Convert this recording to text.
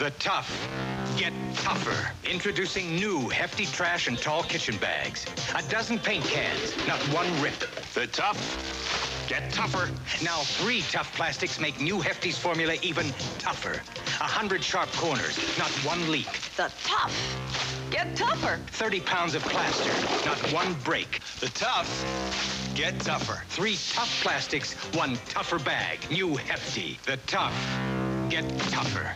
The tough get tougher. Introducing new hefty trash and tall kitchen bags. A dozen paint cans, not one rip. The tough get tougher. Now three tough plastics make new Hefty's formula even tougher. A hundred sharp corners, not one leak. The tough get tougher. 30 pounds of plaster, not one break. The tough get tougher. Three tough plastics, one tougher bag. New Hefty. The tough get tougher.